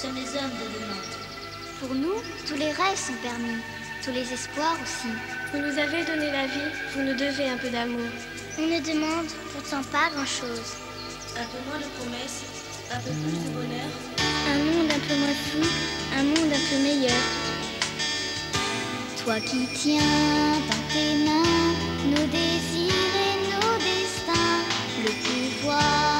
sommes les hommes de demain. Pour nous, tous les rêves sont permis, tous les espoirs aussi. Vous nous avez donné la vie, vous nous devez un peu d'amour. On ne demande pourtant pas grand-chose. Un peu moins de promesses, un peu plus de bonheur. Un monde un peu moins fou, un monde un peu meilleur. Toi qui tiens dans tes mains nos désirs et nos destins, le pouvoir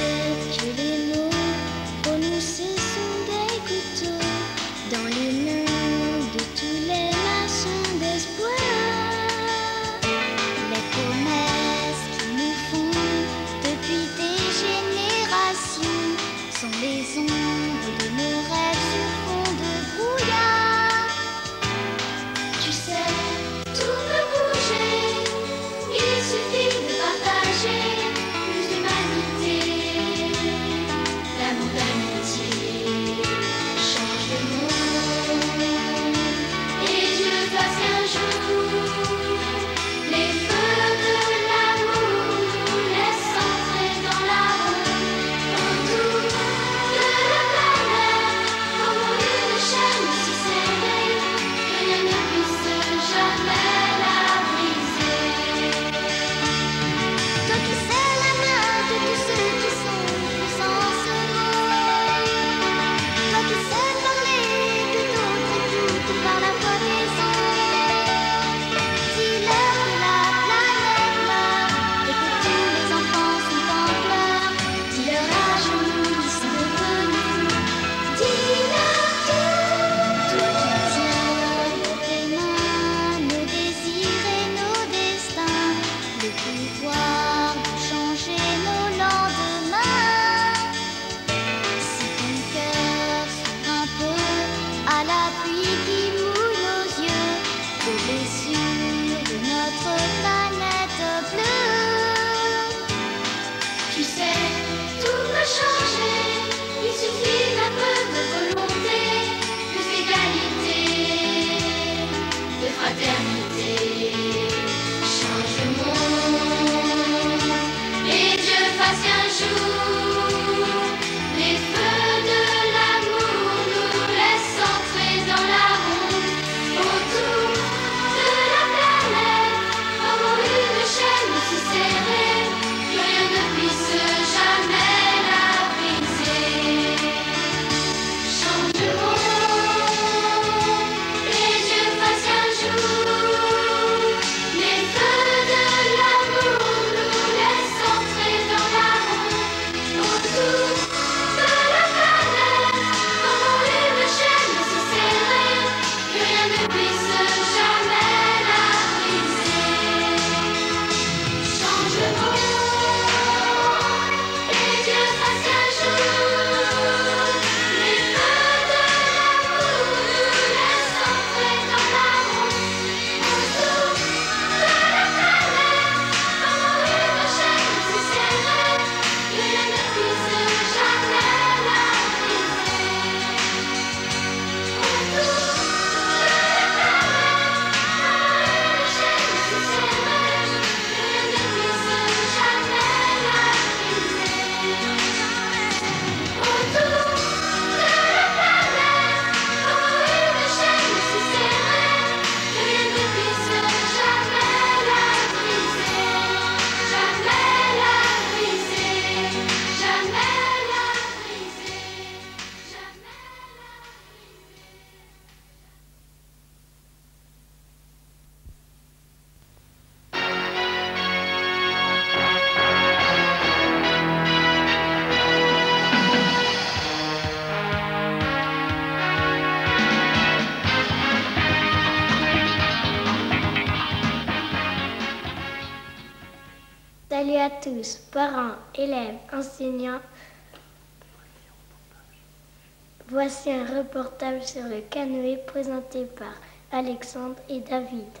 reportage sur le canoë présenté par Alexandre et David.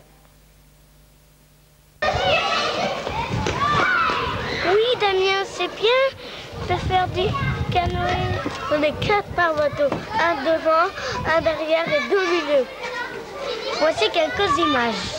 Oui, Damien, c'est bien de faire du canoë. On est quatre par bateau, un devant, un derrière et deux au milieu. Voici quelques images.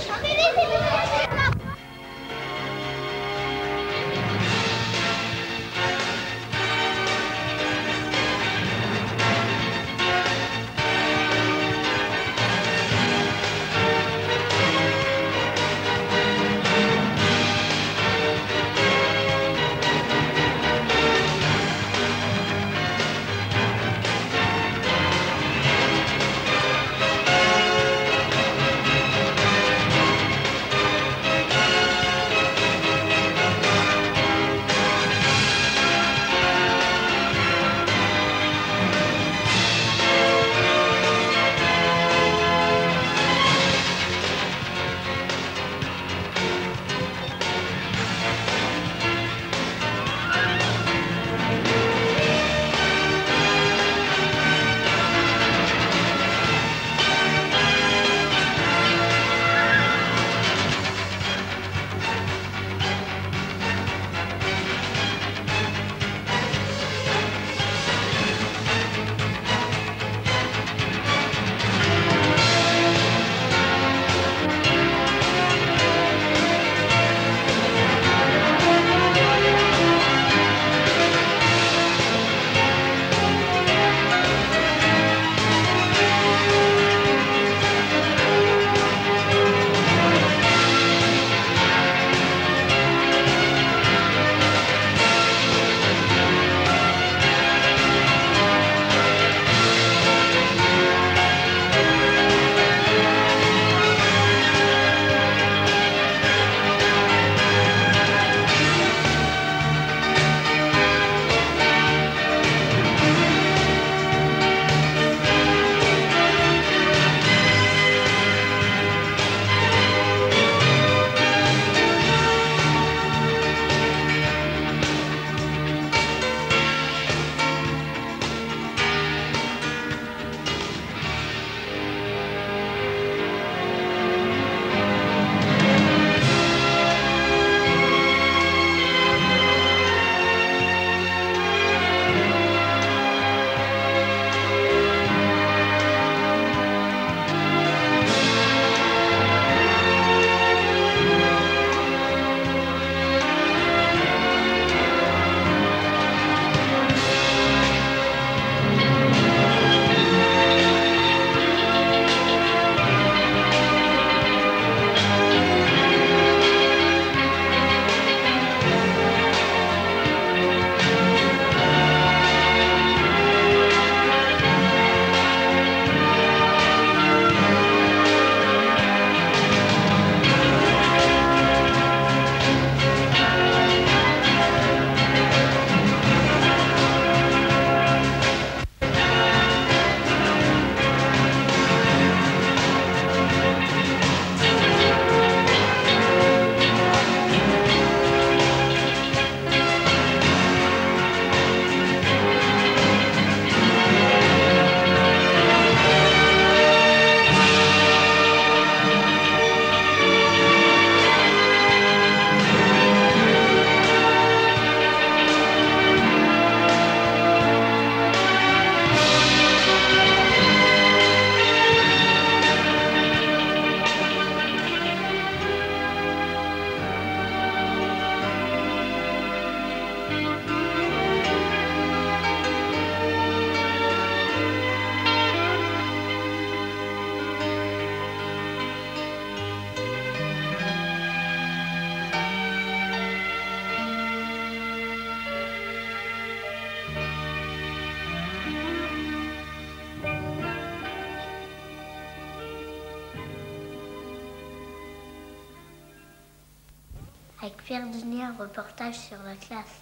Avec Pierre Denis, un reportage sur la classe.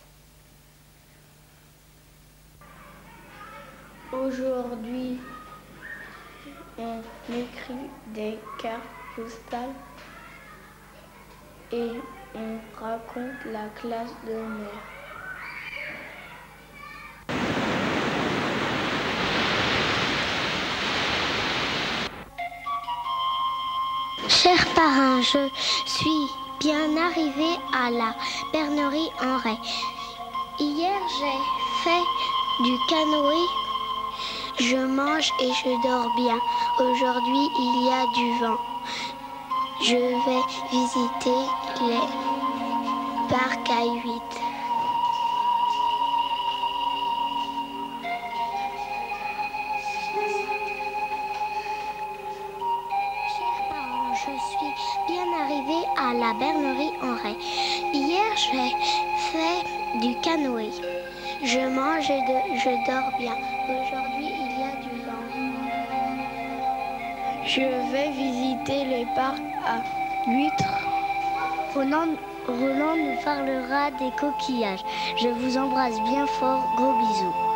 Aujourd'hui, on écrit des cartes postales et on raconte la classe de mer. Cher parrain, je suis bien arrivé à la Bernerie en Ray. Hier, j'ai fait du canoë. Je mange et je dors bien. Aujourd'hui, il y a du vent. Je vais visiter les parcs à 8. Dors bien. Aujourd'hui, il y a du vent. Je vais visiter les parcs à huîtres. Roland, Roland nous parlera des coquillages. Je vous embrasse bien fort. Gros bisous.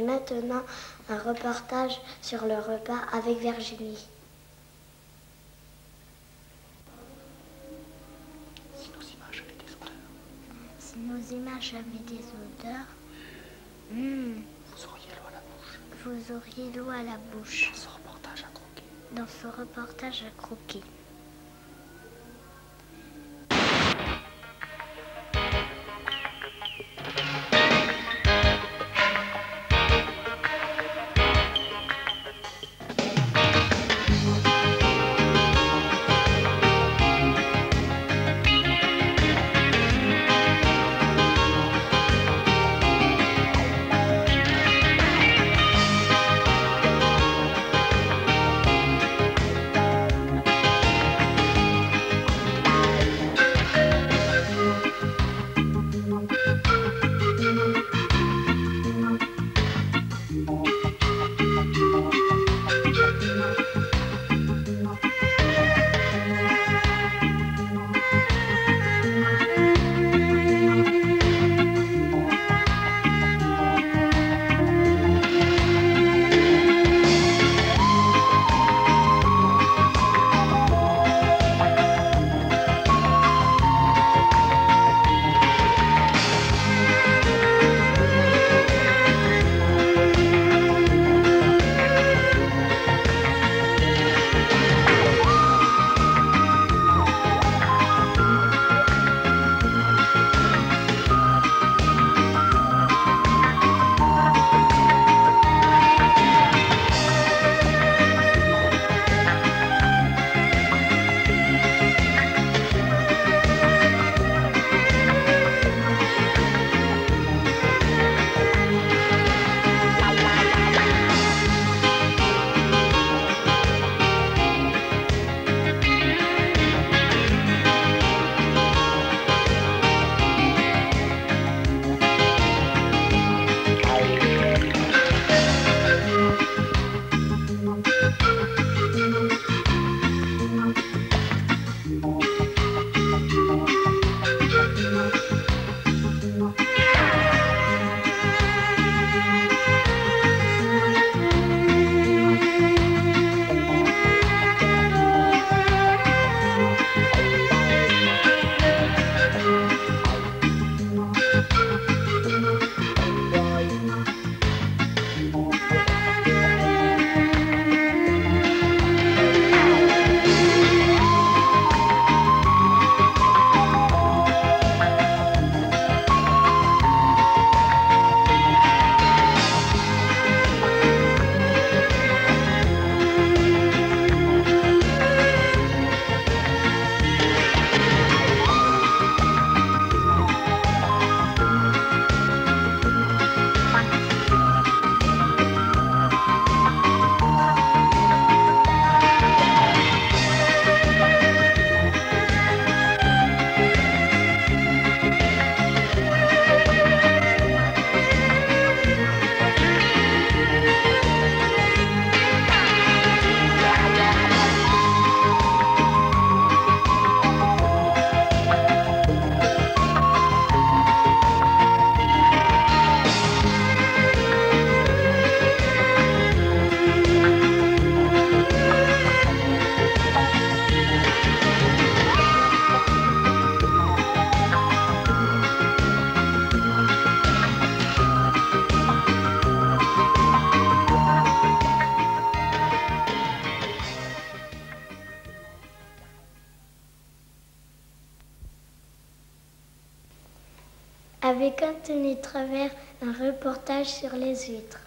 Et maintenant, un reportage sur le repas avec Virginie. Si nos images avaient des odeurs, hmm, Vous auriez l'eau à la bouche. vous auriez l'eau à la bouche Ce reportage à croquer. dans ce reportage à croquer. Avec Anthony Travers, un reportage sur les huîtres.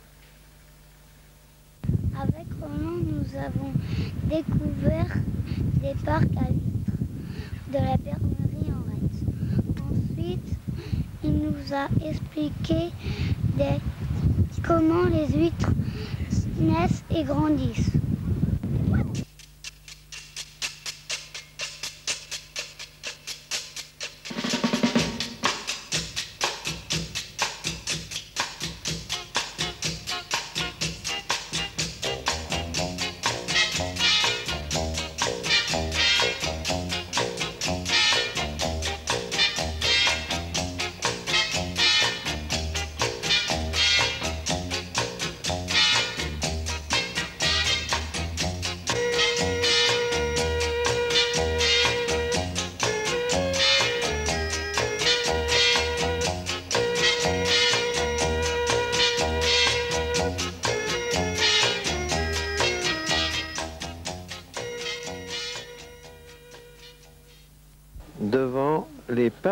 Avec Roland, nous avons découvert des parcs à huîtres de la bernerie en Retz. Ensuite, il nous a expliqué comment les huîtres naissent et grandissent.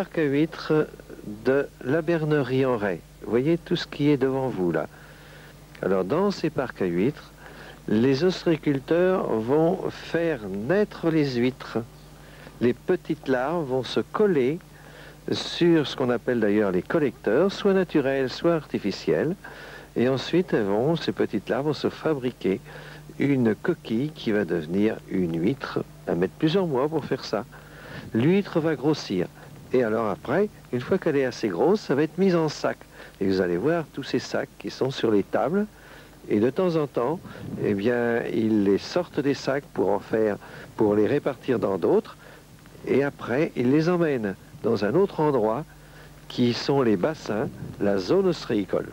À huîtres de la Bernerie en Ray. Vous voyez tout ce qui est devant vous là. Alors dans ces parcs à huîtres, les ostréiculteurs vont faire naître les huîtres. Les petites larves vont se coller sur ce qu'on appelle d'ailleurs les collecteurs, soit naturels, soit artificiels. Et ensuite, elles vont, ces petites larves vont se fabriquer une coquille qui va devenir une huître, à mettre plusieurs mois pour faire ça l'huître va grossir. Et alors après, une fois qu'elle est assez grosse, ça va être mise en sac. Et vous allez voir tous ces sacs qui sont sur les tables. Et de temps en temps, eh bien, ils les sortent des sacs pour en faire, pour les répartir dans d'autres. Et après, ils les emmènent dans un autre endroit qui sont les bassins, la zone ostréicole.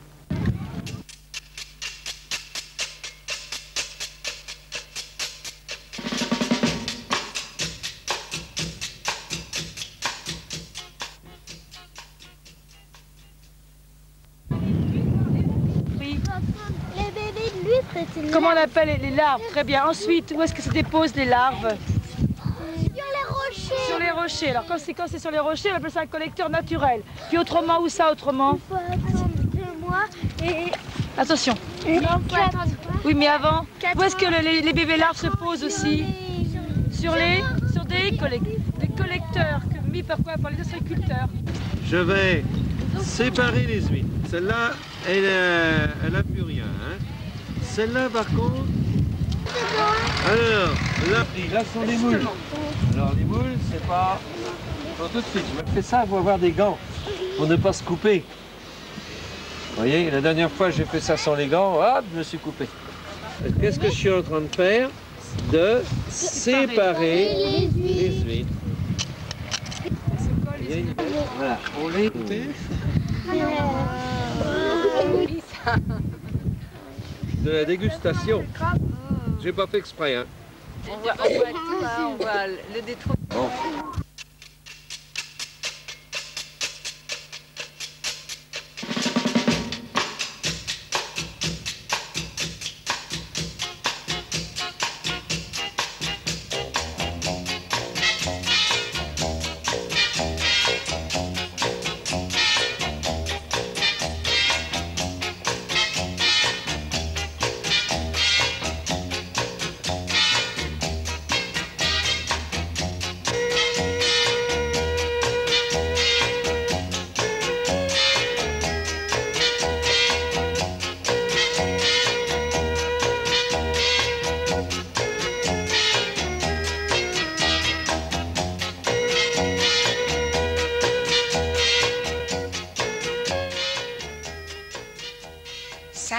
Appelle les- larves Très bien. Ensuite, où est-ce que se déposent les larves Sur les rochers. Sur les rochers. Alors quand c'est quand c'est sur les rochers, on appelle ça un collecteur naturel. Puis autrement, où ça autrement Il faut attendre deux mois et, Attention. et quatre. Oui, mais avant, où est-ce que les, les bébés larves se posent aussi Sur les sur des, collec- des collecteurs que- mis par quoi Par les ostréiculteurs. Je vais séparer les huîtres. Celle-là, elle n'a plus rien. hein. Celle-là, par contre. Alors, là, là sont les moules. Alors, les moules, c'est pas. Tout de suite. Je fais ça pour avoir des gants, pour ne pas se couper. Vous voyez, la dernière fois, j'ai fait ça sans les gants, hop, je me suis coupé. Qu'est-ce que je suis en train de faire De séparer les huîtres? Voilà, on les de la dégustation. J'ai pas fait exprès. Hein. On voit, on voit tout, hein, on voit le détrou. Bon.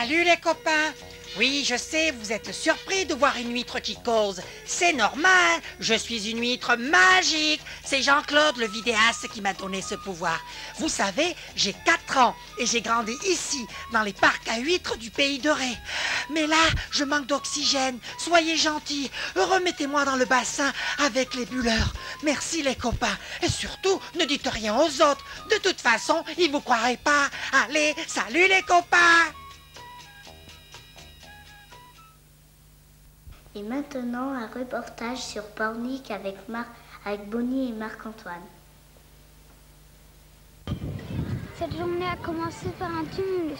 Salut les copains Oui, je sais, vous êtes surpris de voir une huître qui cause. C'est normal, je suis une huître magique. C'est Jean-Claude, le vidéaste, qui m'a donné ce pouvoir. Vous savez, j'ai 4 ans et j'ai grandi ici, dans les parcs à huîtres du pays de Ré. Mais là, je manque d'oxygène. Soyez gentils, remettez-moi dans le bassin avec les bulleurs. Merci les copains. Et surtout, ne dites rien aux autres. De toute façon, ils vous croiraient pas. Allez, salut les copains Et maintenant, un reportage sur Pornic avec, Mar- avec Bonnie et Marc-Antoine. C'est Notre journée a commencé par un tumulus.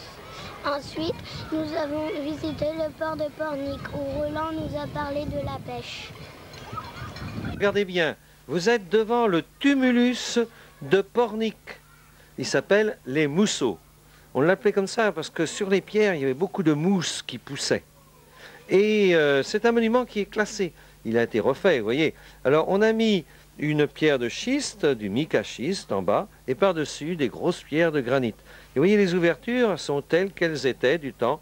Ensuite, nous avons visité le port de Pornic où Roland nous a parlé de la pêche. Regardez bien, vous êtes devant le tumulus de Pornic. Il s'appelle les mousseaux. On l'appelait comme ça parce que sur les pierres, il y avait beaucoup de mousse qui poussait. Et euh, c'est un monument qui est classé. Il a été refait, vous voyez. Alors on a mis une pierre de schiste, du mica schiste en bas, et par-dessus des grosses pierres de granit. Et vous voyez, les ouvertures sont telles qu'elles étaient du temps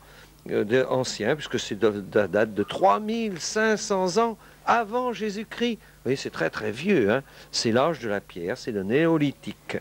euh, ancien, puisque c'est de, de- date de 3500 ans avant Jésus-Christ. Vous voyez, c'est très très vieux. hein. C'est l'âge de la pierre, c'est le néolithique.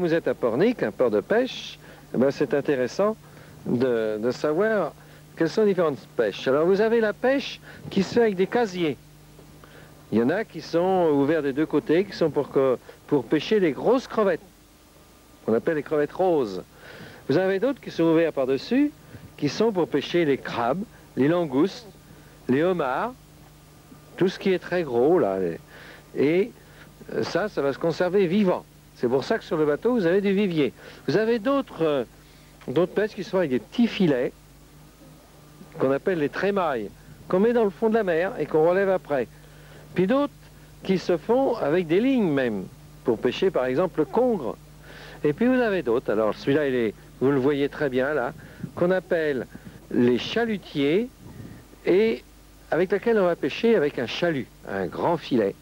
Vous êtes à Pornic, un port de pêche, eh ben, c'est intéressant de, savoir quelles sont les différentes pêches. Alors vous avez la pêche qui se fait avec des casiers. Il y en a qui sont ouverts des deux côtés, qui sont pour, pour pêcher les grosses crevettes, qu'on appelle les crevettes roses. Vous avez d'autres qui sont ouverts par-dessus, qui sont pour pêcher les crabes, les langoustes, les homards, tout ce qui est très gros là. Et euh, ça, ça va se conserver vivant. C'est pour ça que sur le bateau, vous avez du vivier. Vous avez d'autres euh, pêches qui sont avec des petits filets, qu'on appelle les trémailles, qu'on met dans le fond de la mer et qu'on relève après. Puis d'autres qui se font avec des lignes même, pour pêcher par exemple le congre. Et puis vous avez d'autres, alors celui-là, vous le voyez très bien là, qu'on appelle les chalutiers et avec laquelle on va pêcher avec un chalut, un grand filet.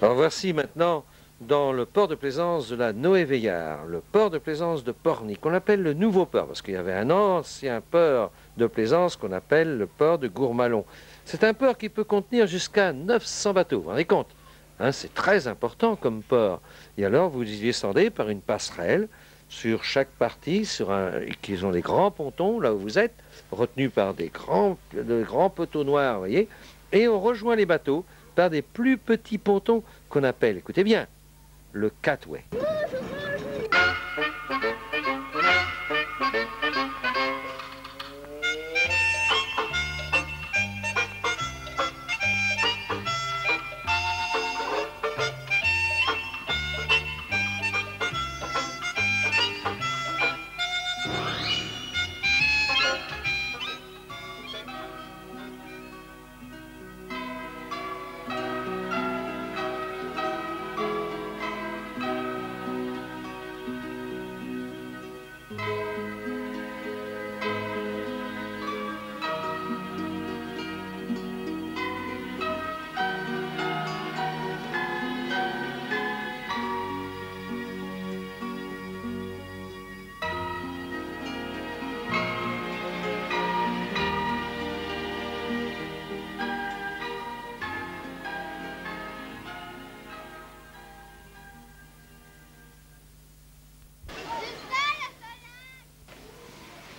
Alors voici maintenant dans le port de plaisance de la Noé-Veillard, le port de plaisance de Pornic, qu'on appelle le nouveau port, parce qu'il y avait un ancien port de plaisance qu'on appelle le port de Gourmalon. C'est un port qui peut contenir jusqu'à 900 bateaux, vous vous rendez compte Hein, C'est très important comme port. Et alors vous y descendez par une passerelle sur chaque partie, sur un, qui ont des grands pontons, là où vous êtes, retenus par des grands, de grands poteaux noirs, voyez, et on rejoint les bateaux par des plus petits pontons qu'on appelle, écoutez bien, le catway.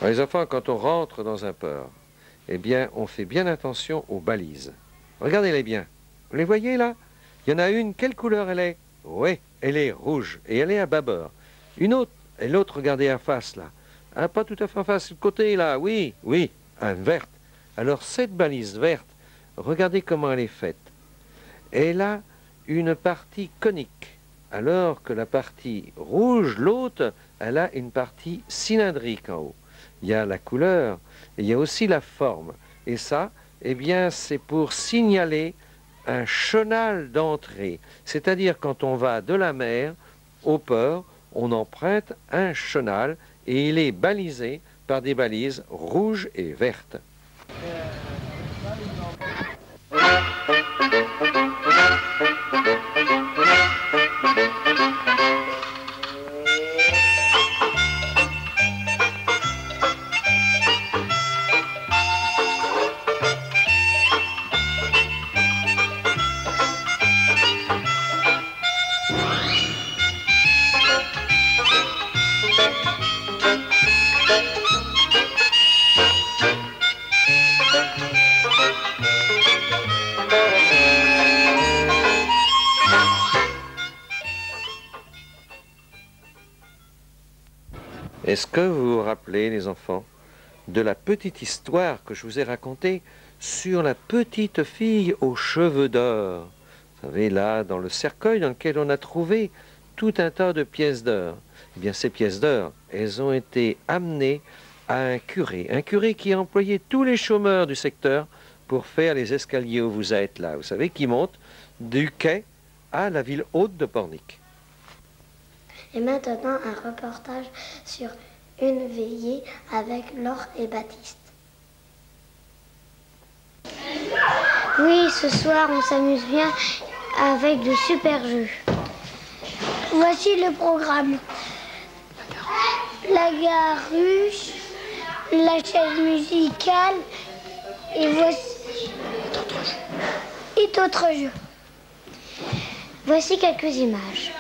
Les enfants, quand on rentre dans un port, eh bien, on fait bien attention aux balises. Regardez-les bien. Vous les voyez là? Il y en a une, quelle couleur elle est? Oui, elle est rouge et elle est à bâbord. Une autre, et l'autre, regardez à face là. Ah, pas tout à fait en face, le côté là, oui, oui, un verte. Alors cette balise verte, regardez comment elle est faite. Elle a une partie conique, alors que la partie rouge, l'autre, elle a une partie cylindrique en haut. Il y a la couleur, il y a aussi la forme. Et ça, eh bien, c'est pour signaler un chenal d'entrée. C'est-à-dire quand on va de la mer au port, on emprunte un chenal et il est balisé par des balises rouges et vertes. Est-ce que vous vous rappelez, les enfants, de la petite histoire que je vous ai racontée sur la petite fille aux cheveux d'or? Vous savez, là, dans le cercueil dans lequel on a trouvé tout un tas de pièces d'or. Eh bien, ces pièces d'or, elles ont été amenées à un curé, un curé qui a employé tous les chômeurs du secteur pour faire les escaliers où vous êtes là. Vous savez, qui montent du quai à la ville haute de Pornic. Et maintenant, un reportage sur une veillée avec Laure et Baptiste. Oui, ce soir, on s'amuse bien avec de super jeux. Voici le programme. La garuche, la chaise musicale et voici... Et d'autres jeux. Voici quelques images.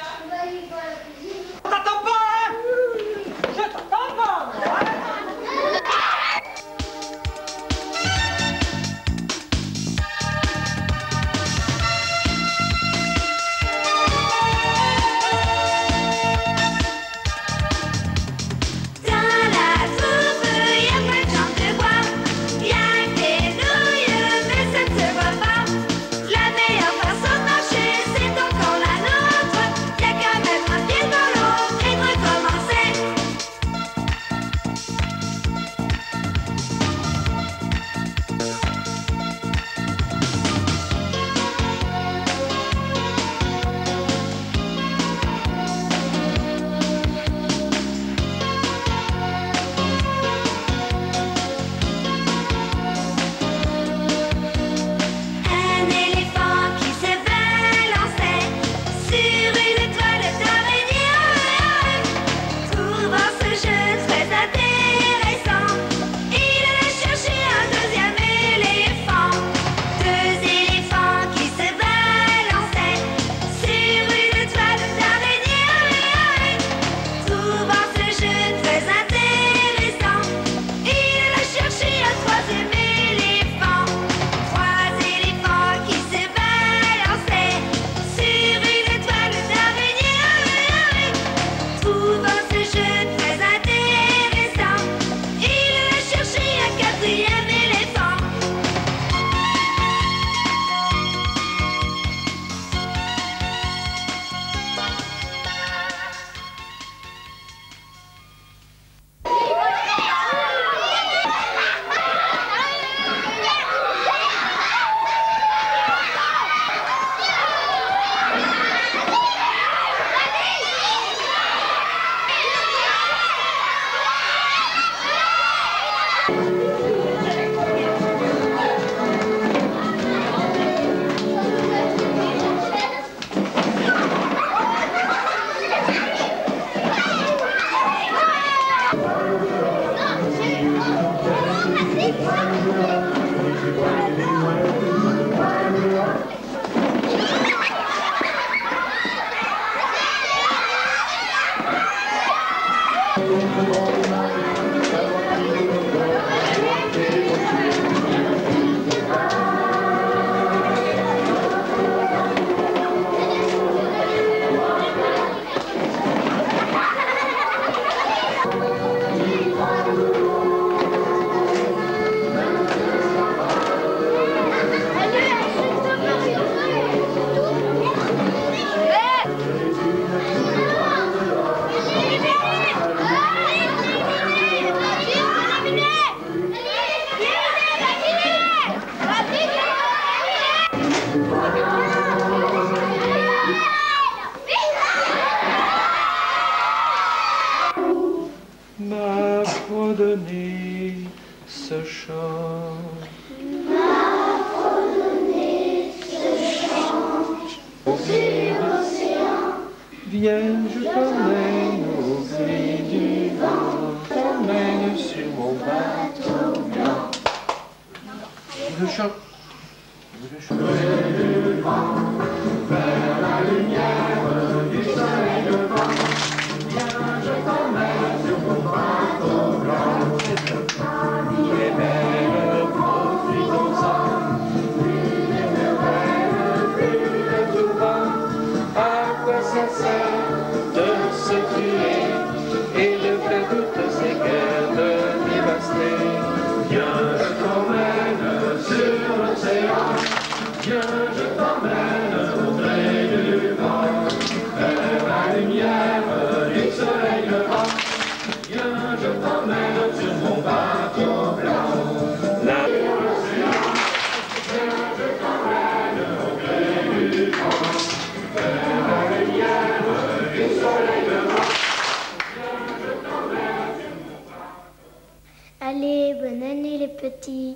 Bonne les petits.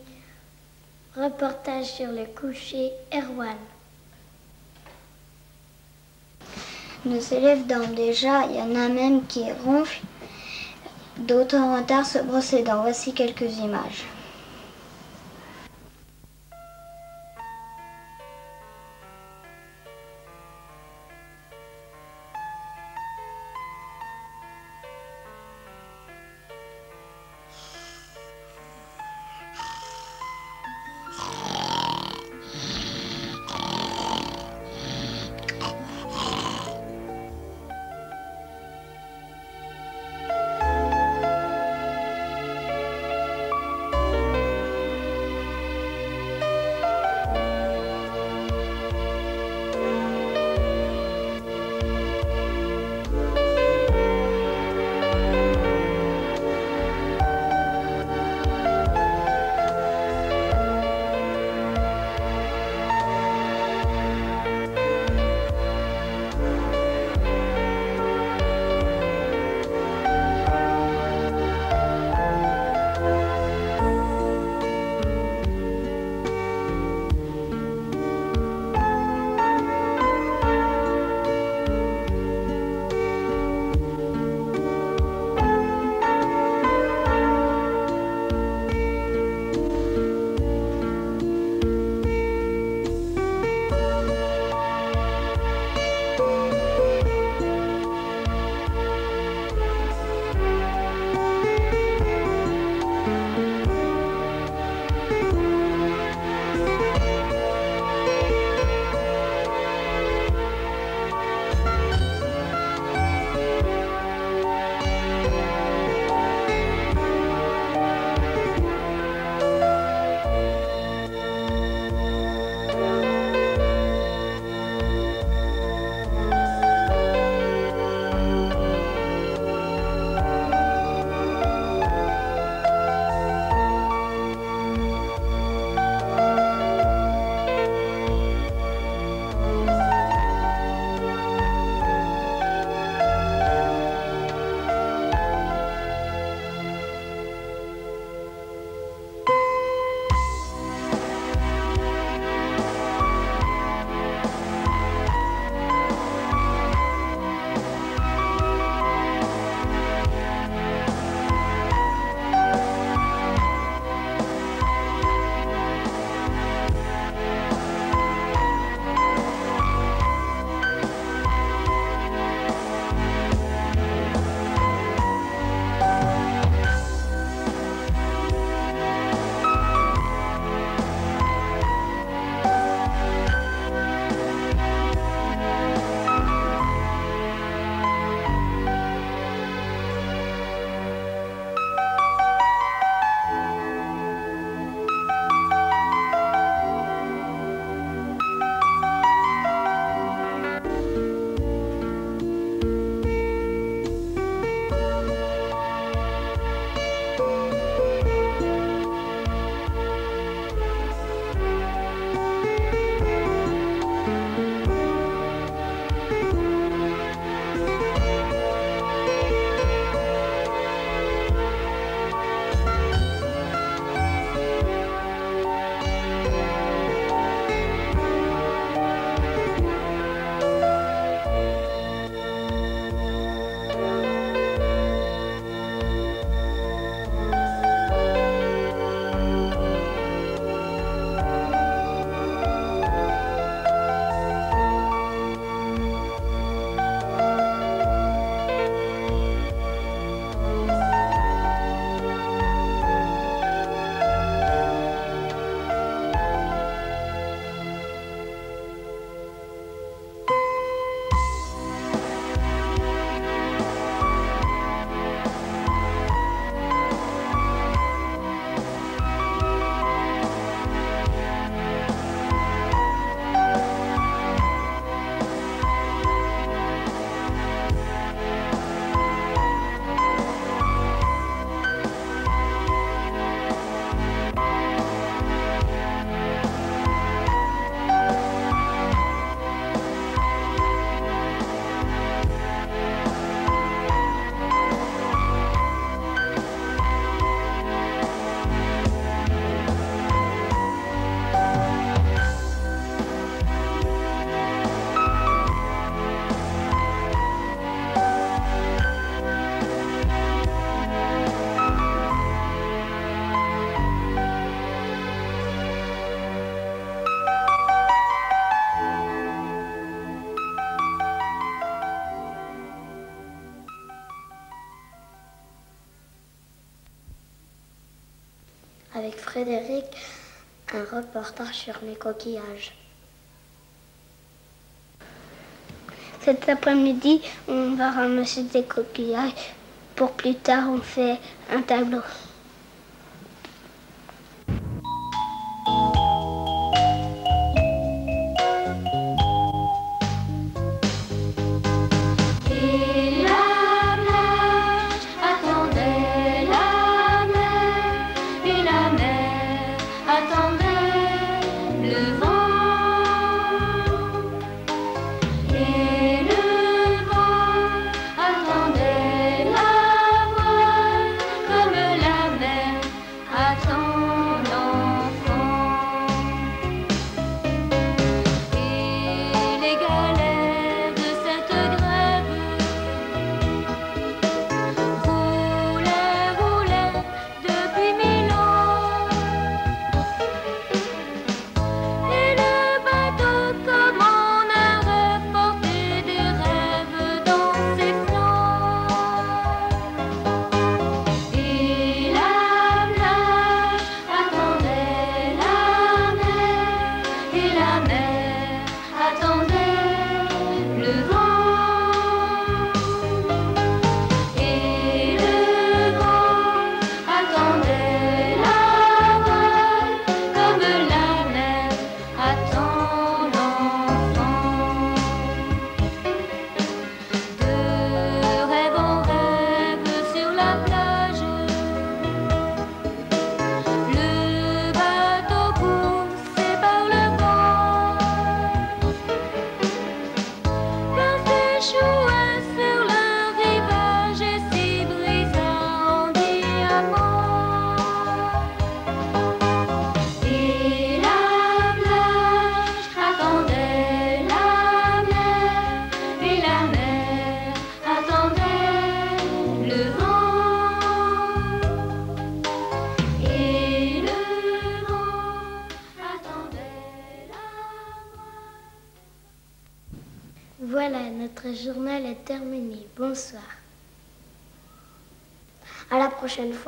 Reportage sur le coucher Erwan. Nos élèves dorment déjà, il y en a même qui ronflent, d'autres en retard se brosser les. Voici quelques images. Un reportage sur les coquillages. Cet après-midi, on va ramasser des coquillages. Pour plus tard, on fait un tableau.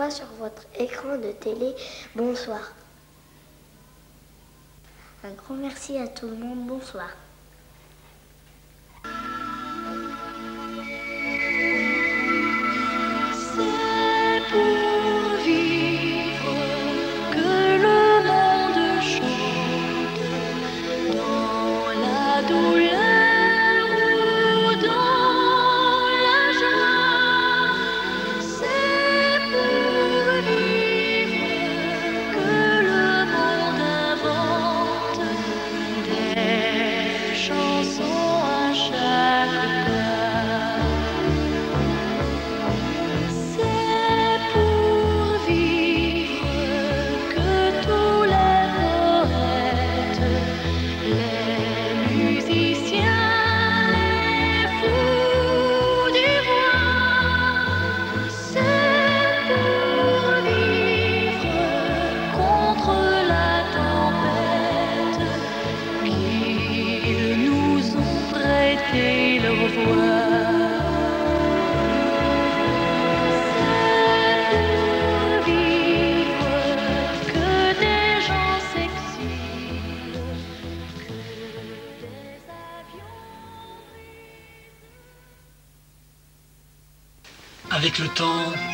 Sur votre écran de télé. Bonsoir. Un grand merci à tout le monde. Bonsoir.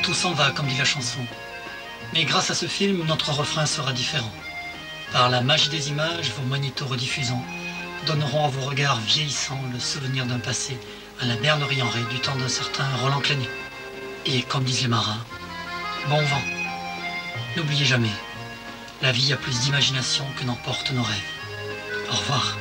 Tout s'en va, comme dit la chanson. Mais grâce à ce film, notre refrain sera différent. Par la magie des images, vos magnétos rediffusants donneront à vos regards vieillissants le souvenir d'un passé à la bernerie en ré du temps d'un certain Roland Clany. Et comme disent les marins, bon vent. N'oubliez jamais, la vie a plus d'imagination que n'emportent nos rêves. Au revoir.